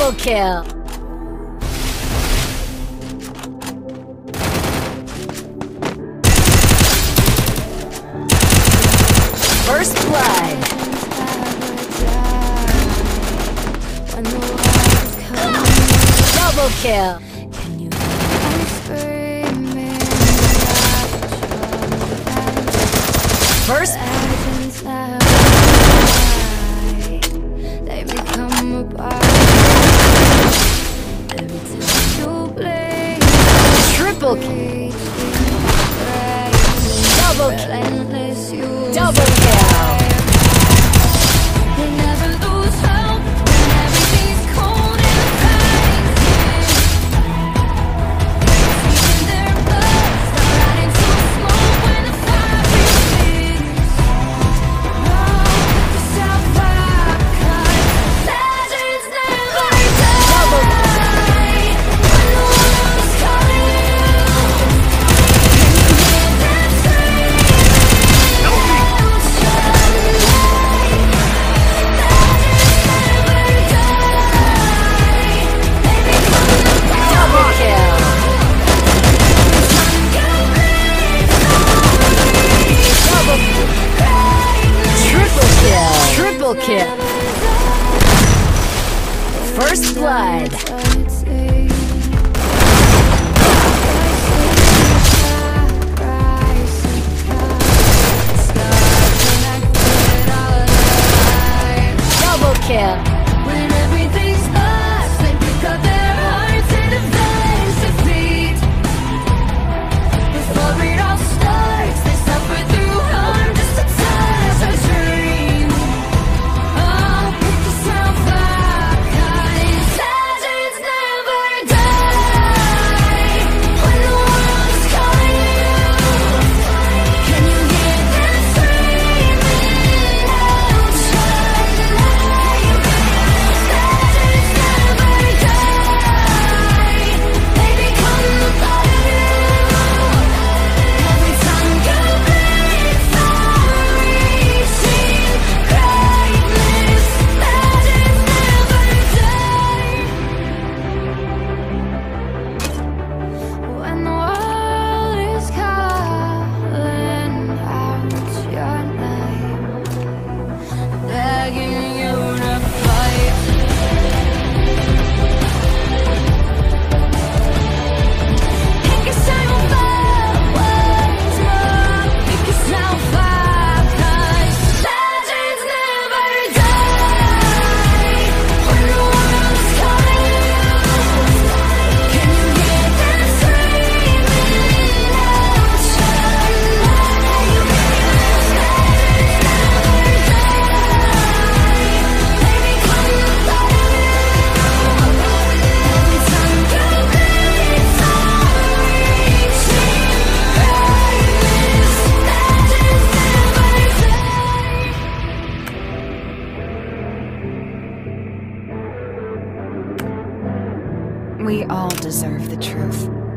Double kill! First blood! Double kill! First Triple kill. Double kill. Double kill. Championship. First Blood. Double kill. We all deserve the truth.